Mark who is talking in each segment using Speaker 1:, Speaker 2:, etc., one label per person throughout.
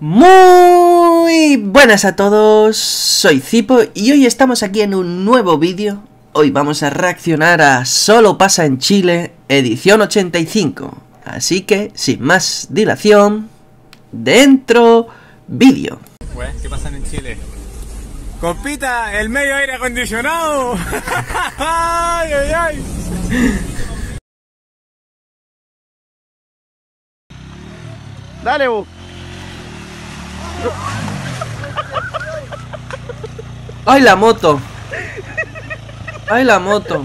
Speaker 1: Muy buenas a todos, soy Zipo y hoy estamos aquí en un nuevo vídeo. Hoy vamos a reaccionar a Solo pasa en Chile, edición 85. Así que, sin más dilación, dentro vídeo.
Speaker 2: ¿Qué pasa en Chile? Compita, el medio aire acondicionado. ay, ay, ay.
Speaker 3: Dale, vos.
Speaker 1: ¡Ay, la moto! ¡Ay, la moto!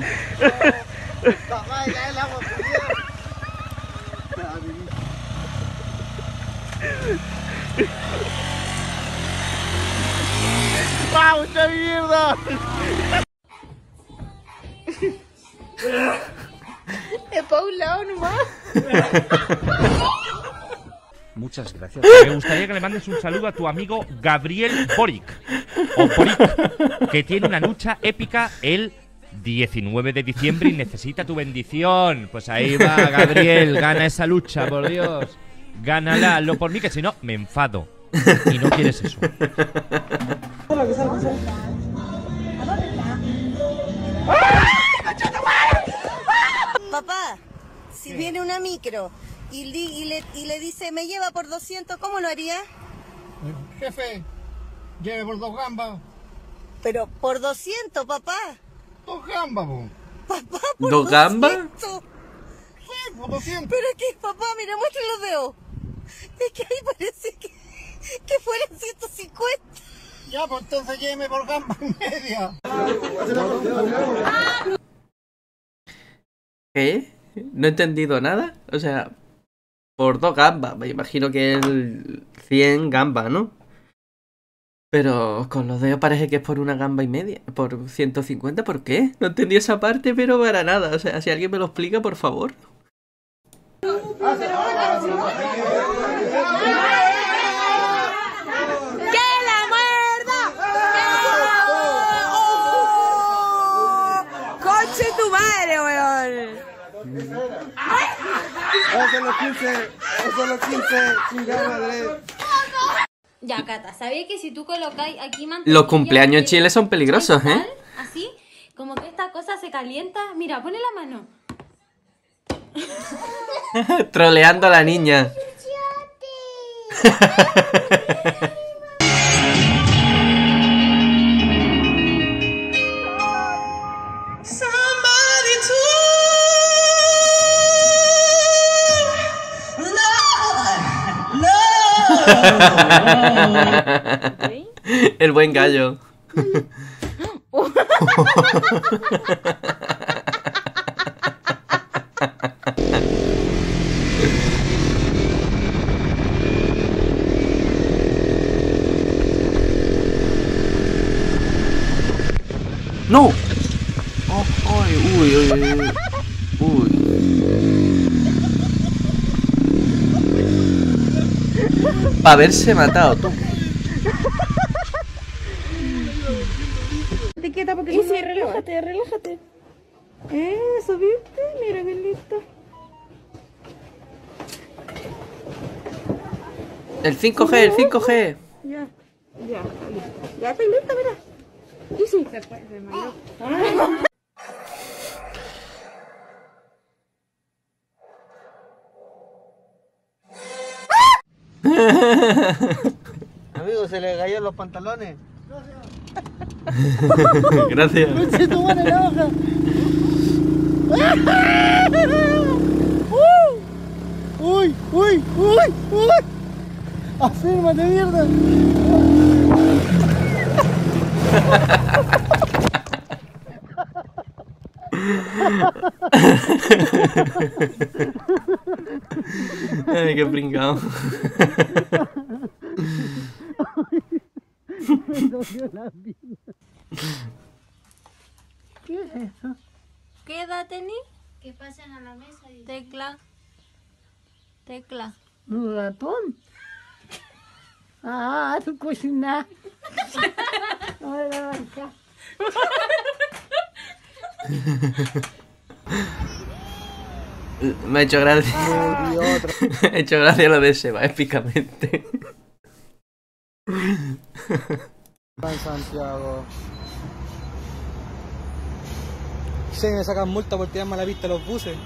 Speaker 3: ¡Ah, mucha mierda!
Speaker 4: Es pa' un lado nomás.
Speaker 5: Muchas gracias. Me gustaría que le mandes un saludo a tu amigo Gabriel Boric. O Boric, que tiene una lucha épica el 19 de diciembre y necesita tu bendición. Pues ahí va, Gabriel, gana esa lucha, por Dios. Gánala, lo por mí, que si no, me enfado. Y no quieres eso.
Speaker 4: Papá, si viene una micro y, le, y le dice me lleva por 200, ¿cómo lo haría?
Speaker 6: Jefe, lleve por dos gambas.
Speaker 4: Pero por 200, papá.
Speaker 6: Dos gambas, po.
Speaker 4: Papá, por
Speaker 1: ¿Dos gambas?
Speaker 4: 200.
Speaker 6: Sí, por 200.
Speaker 4: Pero es que, papá, mira, muestra los dedos. Es que ahí parece que, que fueran 150.
Speaker 6: Ya, pues entonces lléveme por gamba y media.
Speaker 1: ¿Qué? No he entendido nada. O sea, por dos gambas. Me imagino que el 100 gambas, ¿no? Pero con los dedos parece que es por una gamba y media. Por 150, ¿por qué? No entendí esa parte, pero para nada. O sea, si alguien me lo explica, por favor.
Speaker 4: ¡Que la muerda! ¡Coche tu madre, weón!
Speaker 6: Los 15, esos son los 15, chingada madre.
Speaker 7: Ya, Cata, ¿sabía que si tú colocáis aquí
Speaker 1: Los cumpleaños en Chile son peligrosos, ¿eh?
Speaker 7: Así, como que esta cosa se calienta. Mira, pone la mano.
Speaker 1: Troleando a la niña. El buen gallo. ¡No! Oh, uy, uy, uy, uy. Para haberse matado, tú.
Speaker 4: Te quieta porque sí, relájate, relájate. Eso, ¿viste? Mira qué listo.
Speaker 1: El 5G, el 5G.
Speaker 4: Ya, ya, está listo. Ya estoy lista, mira. Y sí. Se fue, se
Speaker 3: Amigo, se le cayeron los pantalones.
Speaker 1: Gracias.
Speaker 6: ¡Se toma la hoja! ¡Uy, uy, uy, uy! ¡Afírmate, mierda!
Speaker 1: Ay, qué pringado.
Speaker 7: ¿Qué edad tení? Que pasen a la mesa y... Tecla. Tecla.
Speaker 6: ¿Un ratón? Ah, tu cocina. Hola, acá.
Speaker 1: Me ha hecho gracia. Me ha hecho gracia lo de Seba, épicamente.
Speaker 6: En Santiago. Se me sacan multa por tirar mala vista los buses.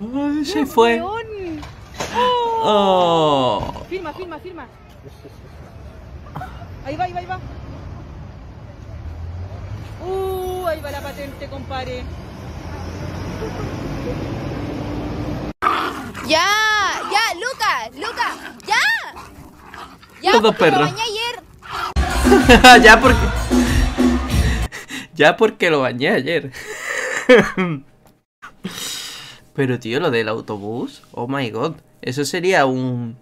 Speaker 1: Ay, se fue. Oh.
Speaker 8: Firma, firma, firma. Ahí va, ahí va, ahí va. Uh, ahí va la patente, compadre.
Speaker 7: Ya, ya, Luca, Luca, ya. Ya,
Speaker 1: Todo
Speaker 7: porque
Speaker 1: perro.
Speaker 7: lo bañé ayer.
Speaker 1: ya porque. Ya porque lo bañé ayer. Pero tío, lo del autobús. Oh my god. Eso sería un.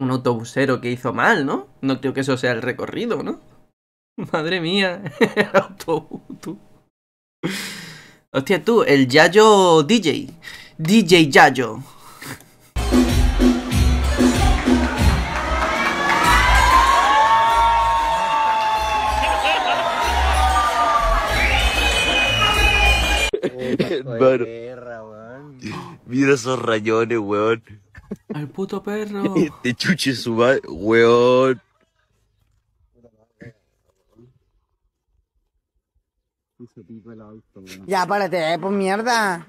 Speaker 1: Un autobusero que hizo mal, ¿no? No creo que eso sea el recorrido, ¿no? Madre mía. El autobús, tú. Hostia, tú, el Yayo DJ. DJ Yayo.
Speaker 9: Hermano, mira esos rayones, weón.
Speaker 1: Al puto perro.
Speaker 9: Este chuche su madre, weón.
Speaker 3: Ya, párate, eh, pues mierda.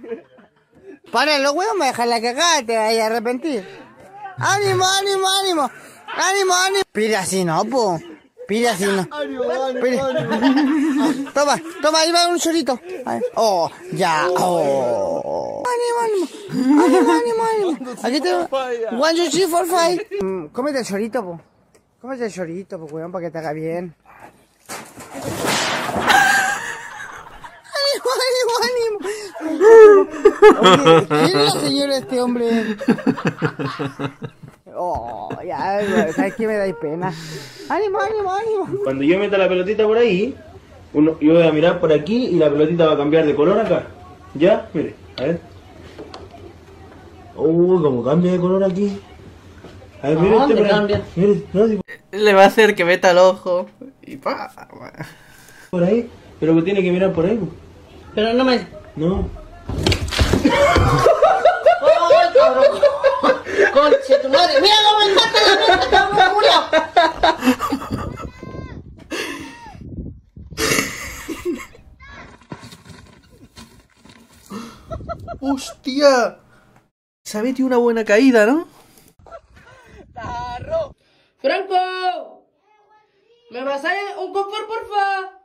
Speaker 3: Páralo, weón, me dejas la cagada, te vayas a arrepentir. ¡Ánimo, ánimo, ánimo! ¡Ánimo, ánimo! Pide así, no, po. Pide así, no. Pide. Toma, toma, ahí va un chorito. Oh, ya, oh. Ánimo, ánimo. Ánimo, ánimo, ánimo. Aquí te One, two, three, four, five. Mm, Cómete el chorito, po. Cómete el chorito, po, weón, para que te haga bien. ánimo, ánimo, ánimo. Oye, ¿quién es la señora este hombre? Oh, ya, ¿sabes qué me dais pena? Ánimo, ánimo, ánimo.
Speaker 10: Cuando yo meta la pelotita por ahí, uno, yo voy a mirar por aquí y la pelotita va a cambiar de color acá. ¿Ya? Mire, a ver. Uy, como cambia de color aquí. A ver, mire este por ahí. Mire, no, si
Speaker 1: Le va a hacer que meta el ojo. Y pa.
Speaker 10: por ahí. Pero que tiene que mirar por ahí.
Speaker 3: Pero no me...
Speaker 10: No.
Speaker 3: Conche tu madre, mira cómo me mata la cabrón, culiao.
Speaker 1: ¡Hostia! Se ha metido una buena caída, ¿no?
Speaker 8: ¡Franco! ¿Me vas a un confort, porfa?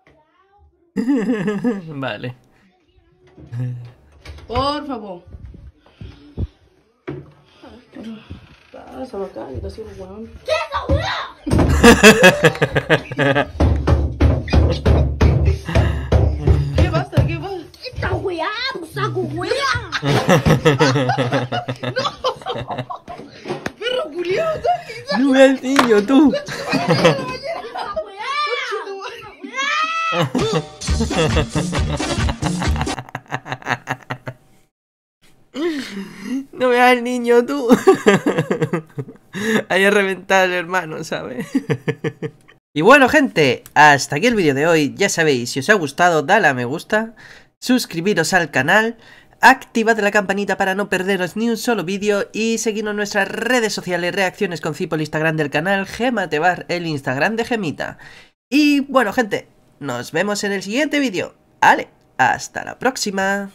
Speaker 1: vale.
Speaker 8: Por favor. Pásame acá, que te sirvo, weón. ¿Qué pasa? ¿Qué pasa?
Speaker 7: Esta weá, saco weá.
Speaker 8: ¡Perro culiao!
Speaker 1: No ve al niño, tú. No veas al niño, tú. Hay a reventar hermano, ¿sabes? y bueno, gente, hasta aquí el vídeo de hoy. Ya sabéis, si os ha gustado, dale a me gusta, suscribiros al canal, activad la campanita para no perderos ni un solo vídeo y seguidnos en nuestras redes sociales, reacciones con Cipo, el Instagram del canal, Gematebar, el Instagram de Gemita. Y bueno, gente, nos vemos en el siguiente vídeo. Ale, hasta la próxima.